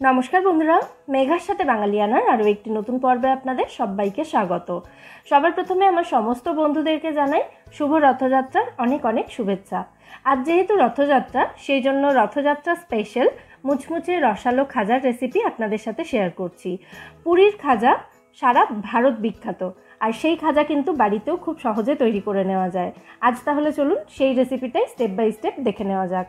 নমস্কার বন্ধুরা, মেঘার সাথে বাঙালিয়ানার আরও একটি নতুন পর্বে আপনাদের সবাইকে স্বাগত। সবার প্রথমে আমার সমস্ত বন্ধুদেরকে জানাই শুভ রথযাত্রার অনেক অনেক শুভেচ্ছা। আজ যেহেতু রথযাত্রা, সেই জন্য রথযাত্রা স্পেশাল মুচমুচে রসালো খাজার রেসিপি আপনাদের সাথে শেয়ার করছি। পুরীর খাজা সারা ভারত বিখ্যাত, আর সেই খাজা কিন্তু বাড়িতেও খুব সহজে তৈরি করে নেওয়া যায়। আজ তাহলে চলুন সেই রেসিপিটাই স্টেপ বাই স্টেপ দেখে নেওয়া যাক।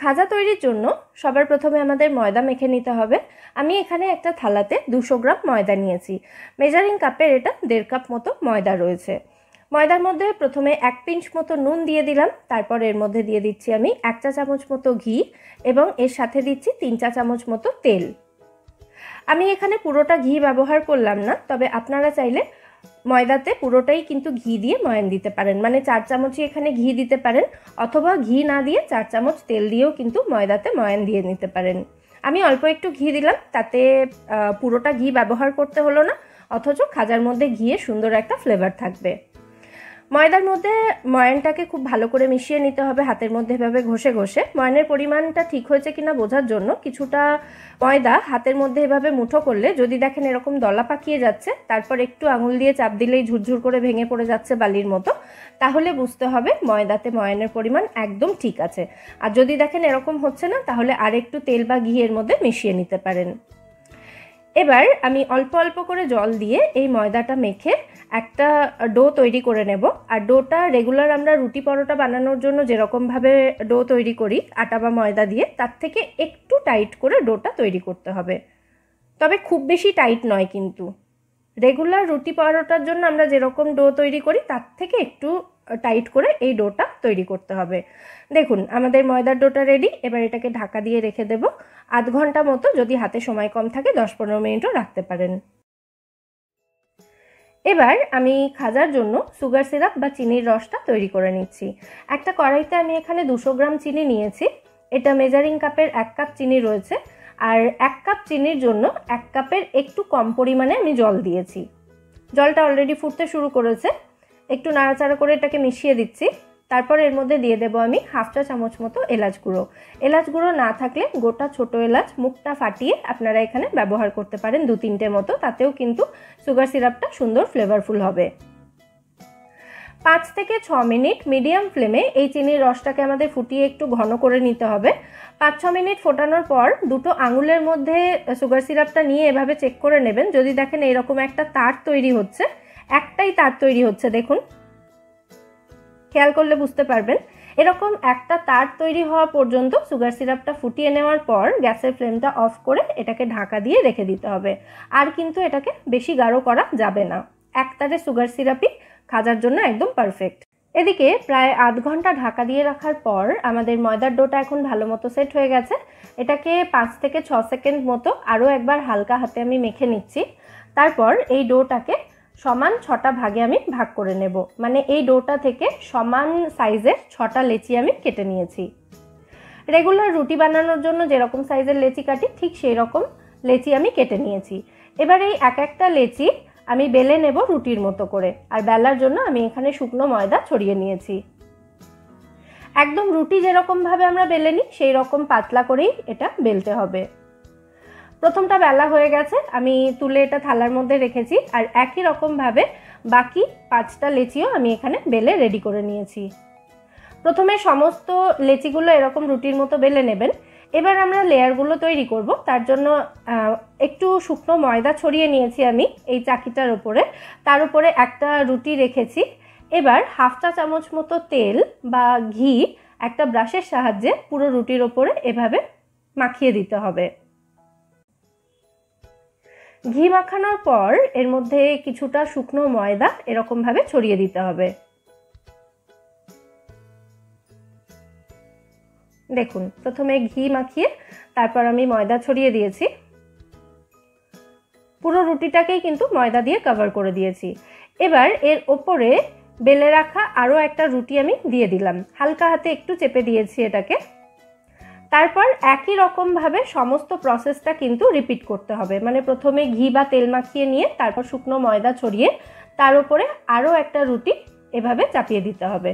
খাজা তৈরির জন্য সবার প্রথমে আমাদের ময়দা মেখে নিতে হবে। আমি এখানে একটা থালাতে দুশো গ্রাম ময়দা নিয়েছি। মেজারিং কাপের এটা দেড় কাপ মতো ময়দা রয়েছে। ময়দার মধ্যে প্রথমে এক পিঞ্চ মতো নুন দিয়ে দিলাম। তারপর এর মধ্যে দিয়ে দিচ্ছি আমি এক চা চামচ মতো ঘি এবং এর সাথে দিচ্ছি তিন চা চামচ মতো তেল। আমি এখানে পুরোটা ঘি ব্যবহার করলাম না, তবে আপনারা চাইলে ময়দাতে পুরোটাই কিন্তু ঘি দিয়ে ময়ান দিতে পারেন। মানে চার চামচই এখানে ঘি দিতে পারেন, অথবা ঘি না দিয়ে চার চামচ তেল দিয়েও কিন্তু ময়দাতে ময়ান দিয়ে নিতে পারেন। আমি অল্প একটু ঘি দিলাম, তাতে পুরোটা ঘি ব্যবহার করতে হলো না, অথচ খাজার মধ্যে ঘিয়ে সুন্দর একটা ফ্লেভার থাকবে। ময়দার মধ্যে ময়ানটাকে খুব ভালো করে মিশিয়ে নিতে হবে, হাতের মধ্যে এভাবে ঘষে ঘষে। ময়নের পরিমাণটা ঠিক হয়েছে কিনা বোঝার জন্য কিছুটা ময়দা হাতের মধ্যে এভাবে মুঠো করলে, যদি দেখেন এরকম দলা পাকিয়ে যাচ্ছে, তারপর একটু আঙুল দিয়ে চাপ দিলেই ঝুরঝুর করে ভেঙে পড়ে যাচ্ছে বালির মতো, তাহলে বুঝতে হবে ময়দাতে ময়নের পরিমাণ একদম ঠিক আছে। আর যদি দেখেন এরকম হচ্ছে না, তাহলে আর একটু তেল বা ঘিয়ের মধ্যে মিশিয়ে নিতে পারেন। এবার আমি অল্প অল্প করে জল দিয়ে এই ময়দাটা মেখে একটা ডো তৈরি করে নেব। আর ডোটা রেগুলার আমরা রুটি পরোটা বানানোর জন্য যেরকমভাবে ডো তৈরি করি, আটা বা ময়দা দিয়ে, তার থেকে একটু টাইট করে ডোটা তৈরি করতে হবে। তবে খুব বেশি টাইট নয় কিন্তু। রেগুলার রুটি পরোটার জন্য আমরা যেরকম ডো তৈরি করি, তার থেকে একটু টাইট করে এই ডোটা তৈরি করতে হবে। দেখুন, আমাদের ময়দার ডোটা রেডি এবার এটাকে ঢাকা দিয়ে রেখে দেব। আধ ঘণ্টা মতো যদি হাতে সময় কম থাকে, দশ পনেরো মিনিটও রাখতে পারেন। এবার আমি খাজার জন্য সুগার সিরাপ বা চিনির রসটা তৈরি করে নিচ্ছি। একটা কড়াইতে আমি এখানে দুশো গ্রাম চিনি নিয়েছি। এটা মেজারিং কাপের এক কাপ চিনি রয়েছে। আর এক কাপ চিনির জন্য এক কাপের একটু কম পরিমাণে আমি জল দিয়েছি। জলটা অলরেডি ফুটতে শুরু করেছে। একটু নাড়াচাড়া করে এটাকে মিশিয়ে দিচ্ছি। তারপর এর মধ্যে দিয়ে দেবো আমি হাফ চা চামচ মতো এলাচ গুঁড়ো। এলাচ গুঁড়ো না থাকলে গোটা ছোট এলাচ মুখটা ফাটিয়ে আপনারা এখানে ব্যবহার করতে পারেন দু তিনটে মতো, তাতেও কিন্তু সুগার সিরাপটা সুন্দর ফ্লেভারফুল হবে। পাঁচ থেকে ছ মিনিট মিডিয়াম ফ্লেমে এই চিনির রসটাকে আমাদের ফুটিয়ে একটু ঘন করে নিতে হবে। পাঁচ ছ মিনিট ফোটানোর পর দুটো আঙুলের মধ্যে সুগার সিরাপটা নিয়ে এভাবে চেক করে নেবেন। যদি দেখেন এরকম একটা তার তৈরি হচ্ছে একটাই তার তৈরি হচ্ছে, দেখুন। খেয়াল করলে বুঝতে পারবেন। এরকম একটা তার তৈরি হওয়া পর্যন্ত সুগার সিরাপটা ফুটিয়ে নেওয়ার পর গ্যাসের ফ্লেমটা অফ করে এটাকে ঢাকা দিয়ে রেখে দিতে হবে। আর কিন্তু এটাকে বেশি গাঢ় করা যাবে না। এক তারে সুগার সিরাপই খাজার জন্য একদম পারফেক্ট। এদিকে প্রায় আধ ঘণ্টা ঢাকা দিয়ে রাখার পর আমাদের ময়দার ডোটা এখন ভালো মতো সেট হয়ে গেছে। এটাকে পাঁচ থেকে ছ সেকেন্ড মতো আরও একবার হালকা হাতে আমি মেখে নিচ্ছি। তারপর এই ডোটাকে সমান ছটা ভাগে আমি ভাগ করে নেব। মানে এই ডোটা থেকে সমান সাইজের ছটা লেচি আমি কেটে নিয়েছি। রেগুলার রুটি বানানোর জন্য যেরকম সাইজের লেচি কাটি, ঠিক সেই রকম লেচি আমি কেটে নিয়েছি। এবার এই এক একটা লেচি আমি বেলে নেব রুটির মতো করে, আর বেলার জন্য আমি এখানে শুকনো ময়দা ছড়িয়ে নিয়েছি। একদম রুটি যেরকমভাবে আমরা বেলে নিই সেই রকম পাতলা করেই এটা বেলতে হবে। প্রথমটা বেলা হয়ে গেছে, আমি তুলে এটা থালার মধ্যে রেখেছি, আর একই রকমভাবে বাকি পাঁচটা লেচিও আমি এখানে বেলে রেডি করে নিয়েছি। প্রথমে সমস্ত লেচিগুলো এরকম রুটির মতো বেলে নেবেন, এবার আমরা লেয়ারগুলো তৈরি করব, তার জন্য একটু শুকনো ময়দা ছড়িয়ে নিয়েছি আমি এই চাকিটার ওপরে তার উপরে একটা রুটি রেখেছি, এবার হাফ চা চামচ মতো তেল বা ঘি একটা ব্রাশের সাহায্যে পুরো রুটির ওপরে এভাবে মাখিয়ে দিতে হবে। ঘি মাখানোর পর এর মধ্যে কিছুটা শুকনো ময়দা এরকমভাবে ছড়িয়ে দিতে হবে। দেখুন, প্রথমে ঘি মাখিয়ে তারপর আমি ময়দা ছড়িয়ে দিয়েছি। পুরো রুটিটাকেই কিন্তু ময়দা দিয়ে কভার করে দিয়েছি। এবার এর ওপরে বেলে রাখা আরও একটা রুটি আমি দিয়ে দিলাম। হালকা হাতে একটু চেপে দিয়েছি এটাকে। তারপর একই রকমভাবে সমস্ত প্রসেসটা কিন্তু রিপিট করতে হবে। মানে প্রথমে ঘি বা তেল মাখিয়ে নিয়ে, তারপর শুকনো ময়দা ছড়িয়ে, তার উপরে আরও একটা রুটি এভাবে চাপিয়ে দিতে হবে।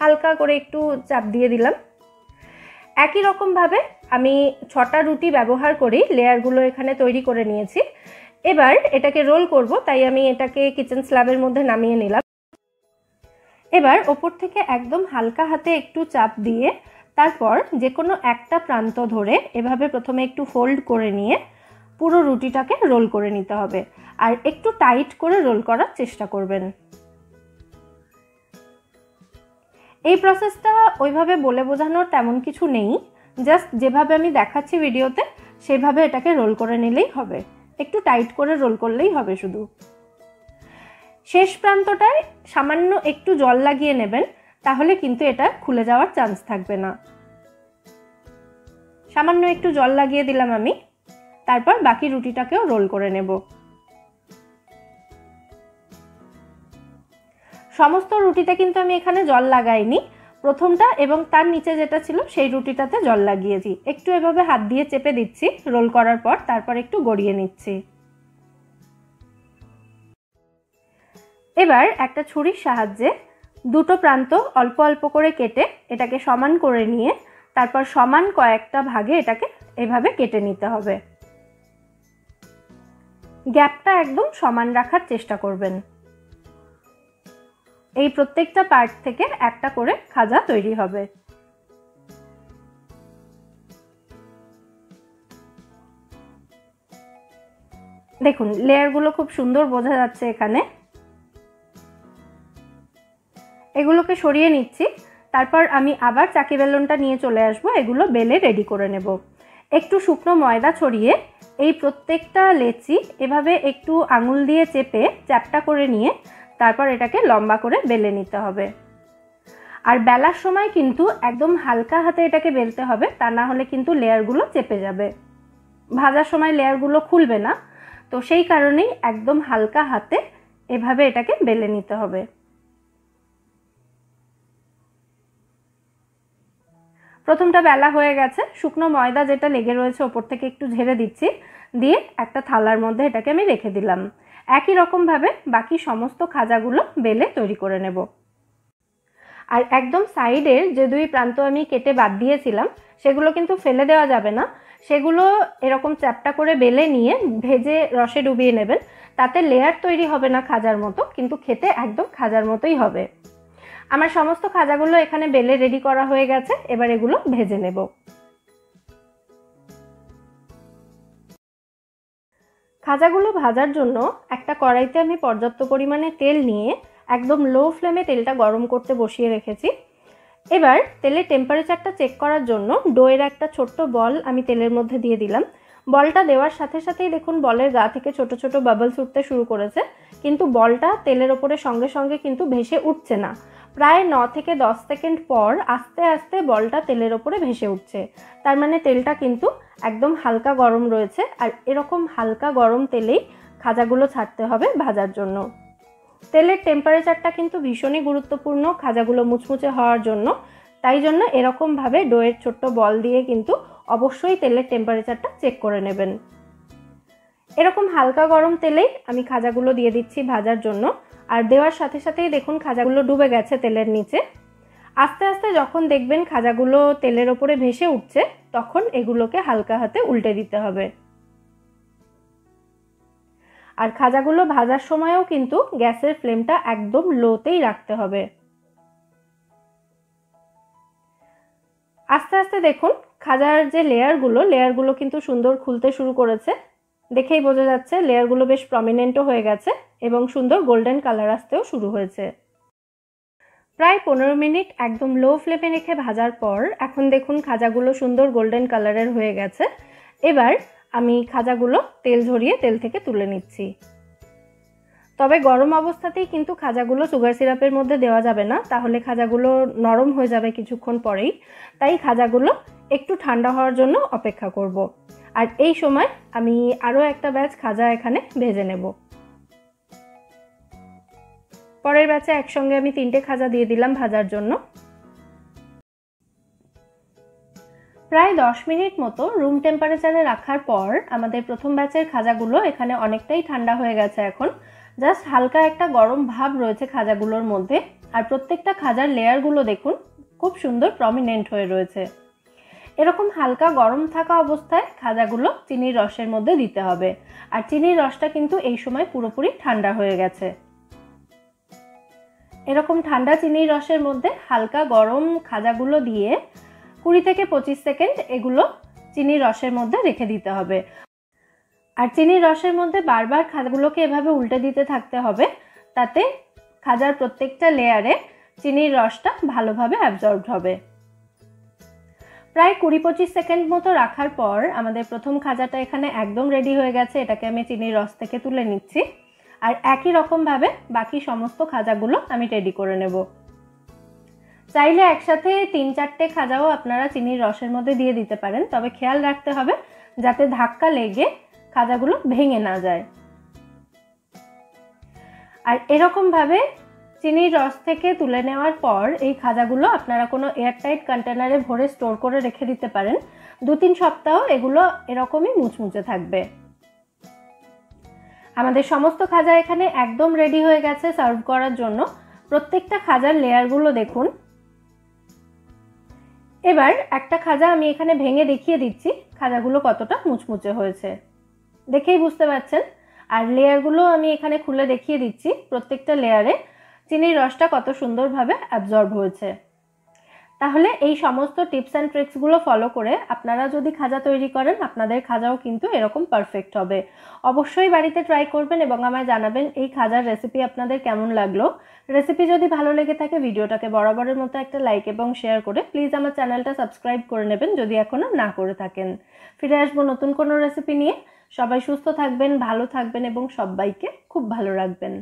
হালকা করে একটু চাপ দিয়ে দিলাম। একই রকমভাবে আমি ছটা রুটি ব্যবহার করি লেয়ারগুলো এখানে তৈরি করে নিয়েছি। এবার এটাকে রোল করব, তাই আমি এটাকে কিচেন স্ল্যাবের মধ্যে নামিয়ে নিলাম। এবার ওপর থেকে একদম হালকা হাতে একটু চাপ দিয়ে তারপর যে কোনো একটা প্রান্ত ধরে এভাবে প্রথমে একটু ফোল্ড করে নিয়ে পুরো রুটিটাকে রোল করে নিতে হবে। আর একটু টাইট করে রোল করার চেষ্টা করবেন। এই প্রসেসটা ওইভাবে বলে বোঝানোর তেমন কিছু নেই। জাস্ট যেভাবে আমি দেখাচ্ছি ভিডিওতে সেভাবে এটাকে রোল করে নিলেই হবে। একটু টাইট করে রোল করলেই হবে শুধু। শেষ প্রান্তটায় সামান্য একটু জল লাগিয়ে নেবেন। তাহলে কিন্তু এটা খুলে যাওয়ার চান্স থাকবে না। সামান্য একটু জল লাগিয়ে দিলাম আমি, তারপর বাকি রুটিটাকেও রোল করে নেব। সমস্ত রুটিতে কিন্তু আমি এখানে জল লাগাইনি। প্রথমটা এবং তার নিচে যেটা ছিল সেই রুটিটাতে জল লাগিয়েছি। একটু এভাবে হাত দিয়ে চেপে দিচ্ছি রোল করার পর তারপর একটু গড়িয়ে নিচ্ছি। এবার একটা ছুরির সাহায্যে দুটো প্রান্ত অল্প অল্প করে কেটে এটাকে সমান করে নিয়ে তারপর সমান কয়েকটা ভাগে এটাকে এভাবে কেটে নিতে হবে। গ্যাপটা একদম সমান রাখার চেষ্টা করবেন। এই প্রত্যেকটা পার্ট থেকে একটা করে খাজা তৈরি হবে। দেখুন, লেয়ারগুলো খুব সুন্দর বোঝা যাচ্ছে এখানে। এগুলোকে সরিয়ে নিচ্ছি। তারপর আমি আবার চাকি বেলনটা নিয়ে চলে আসব। এগুলো বেলে রেডি করে নেব। একটু শুকনো ময়দা ছড়িয়ে এই প্রত্যেকটা লেচি এভাবে একটু আঙুল দিয়ে চেপে চ্যাপটা করে নিয়ে তারপর এটাকে লম্বা করে বেলে নিতে হবে। আর বেলার সময় কিন্তু একদম হালকা হাতে এটাকে বেলতে হবে, তা না হলে কিন্তু লেয়ারগুলো চেপে যাবে। ভাজার সময় লেয়ারগুলো খুলবে না, তো সেই কারণেই একদম হালকা হাতে এভাবে এটাকে বেলে নিতে হবে। প্রথমটা বেলা হয়ে গেছে, শুকনো ময়দা যেটা লেগে রয়েছে ওপর থেকে একটু ঝেড়ে দিচ্ছি, দিয়ে একটা থালার মধ্যে এটাকে আমি রেখে দিলাম। একই রকমভাবে বাকি সমস্ত খাজাগুলো বেলে তৈরি করে নেব। আর একদম সাইডের যে দুই প্রান্ত আমি কেটে বাদ দিয়েছিলাম, সেগুলো কিন্তু ফেলে দেওয়া যাবে না। সেগুলো এরকম চ্যাপটা করে বেলে নিয়ে ভেজে রসে ডুবিয়ে নেবেন। তাতে লেয়ার তৈরি হবে না খাজার মতো, কিন্তু খেতে একদম খাজার মতোই হবে। আমার সমস্ত খাজাগুলো এখানে বেলে রেডি করা হয়ে গেছে, এবার এগুলো ভেজে নেব। খাজাগুলো ভাজার জন্য একটা কড়াইতে আমি পর্যাপ্ত পরিমাণে তেল নিয়ে একদম লো ফ্লেমে তেলটা গরম করতে বসিয়ে রেখেছি। এবার তেলের টেম্পারেচারটা চেক করার জন্য ডোয়ের একটা ছোট্ট বল আমি তেলের মধ্যে দিয়ে দিলাম। বলটা দেওয়ার সাথে সাথেই দেখুন বলের গা থেকে ছোট ছোট বাবলস উঠতে শুরু করেছে, কিন্তু বলটা তেলের ওপরে সঙ্গে সঙ্গে কিন্তু ভেসে উঠছে না। প্রায় ন থেকে দশ সেকেন্ড পর আস্তে আস্তে বলটা তেলের ওপরে ভেসে উঠছে। তার মানে তেলটা কিন্তু একদম হালকা গরম রয়েছে আর এরকম হালকা গরম তেলেই খাজাগুলো ছাড়তে হবে ভাজার জন্য। তেলের টেম্পারেচারটা কিন্তু ভীষণই গুরুত্বপূর্ণ খাজাগুলো মুচমুচে হওয়ার জন্য। তাই জন্য এরকমভাবে ডোয়ের ছোট্ট বল দিয়ে কিন্তু অবশ্যই তেলের টেম্পারেচারটা চেক করে নেবেন। এরকম হালকা গরম তেলেই আমি খাজাগুলো দিয়ে দিচ্ছি ভাজার জন্য। আর দেওয়ার সাথে সাথেই দেখুন খাজাগুলো ডুবে গেছে তেলের নিচে। আস্তে আস্তে যখন দেখবেন খাজাগুলো তেলের ওপরে ভেসে উঠছে, তখন এগুলোকে হালকা হাতে উল্টে দিতে হবে। আর খাজাগুলো ভাজার সময়ও কিন্তু গ্যাসের ফ্লেমটা একদম লোতেই রাখতে হবে। আস্তে আস্তে দেখুন খাজার যে লেয়ারগুলো লেয়ারগুলো কিন্তু সুন্দর খুলতে শুরু করেছে। দেখেই বোঝা যাচ্ছে লেয়ারগুলো বেশ প্রমিনেন্টও হয়ে গেছে এবং সুন্দর গোল্ডেন কালার আসতেও শুরু হয়েছে। প্রায় পনেরো মিনিট একদম লো ফ্লেমে রেখে ভাজার পর এখন দেখুন খাজাগুলো সুন্দর গোল্ডেন কালারের হয়ে গেছে। এবার আমি খাজাগুলো তেল ঝরিয়ে তেল থেকে তুলে নিচ্ছি। তবে গরম অবস্থাতেই কিন্তু খাজাগুলো সুগার সিরাপের মধ্যে দেওয়া যাবে না, তাহলে খাজাগুলো নরম হয়ে যাবে কিছুক্ষণ পরেই। তাই খাজাগুলো একটু ঠান্ডা হওয়ার জন্য অপেক্ষা করব। আর এই সময় আমি আরও একটা ব্যাচ খাজা এখানে ভেজে নেব। পরের ব্যাচে একসঙ্গে আমি তিনটে খাজা দিয়ে দিলাম ভাজার জন্য। প্রায় দশ মিনিট মতো রুম টেম্পারেচারে রাখার পর আমাদের প্রথম ব্যাচের খাজাগুলো এখানে অনেকটাই ঠান্ডা হয়ে গেছে এখন। জাস্ট হালকা একটা গরম ভাব রয়েছে খাজাগুলোর মধ্যে। আর প্রত্যেকটা খাজার লেয়ারগুলো দেখুন, খুব সুন্দর প্রমিনেন্ট হয়ে রয়েছে। এরকম হালকা গরম থাকা অবস্থায় খাজাগুলো চিনির রসের মধ্যে দিতে হবে। আর চিনির রসটা কিন্তু এই সময় পুরোপুরি ঠান্ডা হয়ে গেছে। এরকম ঠান্ডা চিনির রসের মধ্যে হালকা গরম খাজাগুলো দিয়ে কুড়ি থেকে পঁচিশ সেকেন্ড এগুলো চিনির রসের মধ্যে রেখে দিতে হবে। আর চিনির রসের মধ্যে বারবার খাজাগুলোকে এভাবে উল্টে দিতে থাকতে হবে, তাতে খাজার প্রত্যেকটা লেয়ারে চিনির রসটা ভালোভাবে অ্যাবজর্বড হবে। প্রায় কুড়ি পঁচিশ সেকেন্ড মতো রাখার পর আমাদের প্রথম খাজাটা এখানে একদম রেডি হয়ে গেছে। এটাকে আমি চিনির রস থেকে তুলে নিচ্ছি। আর একই রকমভাবে বাকি সমস্ত খাজাগুলো আমি রেডি করে নেব। চাইলে একসাথে তিন চারটে খাজাও আপনারা চিনির রসের মধ্যে দিয়ে দিতে পারেন। তবে খেয়াল রাখতে হবে যাতে ধাক্কা লেগে খাজাগুলো ভেঙে না যায়। আর এরকমভাবে চিনির রস থেকে তুলে নেওয়ার পর এই খাজাগুলো আপনারা কোনো এয়ারটাইট কন্টেনারে ভরে স্টোর করে রেখে দিতে পারেন। দু তিন সপ্তাহ এগুলো এরকমই মুচমুচে থাকবে। আমাদের সমস্ত খাজা এখানে একদম রেডি হয়ে গেছে সার্ভ করার জন্য। প্রত্যেকটা খাজার লেয়ারগুলো দেখুন। এবার একটা খাজা আমি এখানে ভেঙে দেখিয়ে দিচ্ছি, খাজাগুলো কতটা মুচমুচে হয়েছে। দেখেই বুঝতে পারছেন। আর লেয়ারগুলো আমি এখানে খুলে দেখিয়ে দিচ্ছি, প্রত্যেকটা লেয়ারে চিনির রসটা কত সুন্দরভাবে অ্যাবজর্ব হয়েছে। তাহলে এই সমস্ত টিপস অ্যান্ড ট্রিক্সগুলো ফলো করে আপনারা যদি খাজা তৈরি করেন, আপনাদের খাজাও কিন্তু এরকম পারফেক্ট হবে। অবশ্যই বাড়িতে ট্রাই করবেন এবং আমায় জানাবেন এই খাজার রেসিপি আপনাদের কেমন লাগল। রেসিপি যদি ভালো লেগে থাকে, ভিডিওটাকে বরাবরের মতো একটা লাইক এবং শেয়ার করে প্লিজ আমার চ্যানেলটা সাবস্ক্রাইব করে নেবেন যদি এখনও না করে থাকেন। ফিরে আসব নতুন কোনো রেসিপি নিয়ে। সবাই সুস্থ থাকবেন, ভালো থাকবেন এবং সবাইকে খুব ভালো রাখবেন।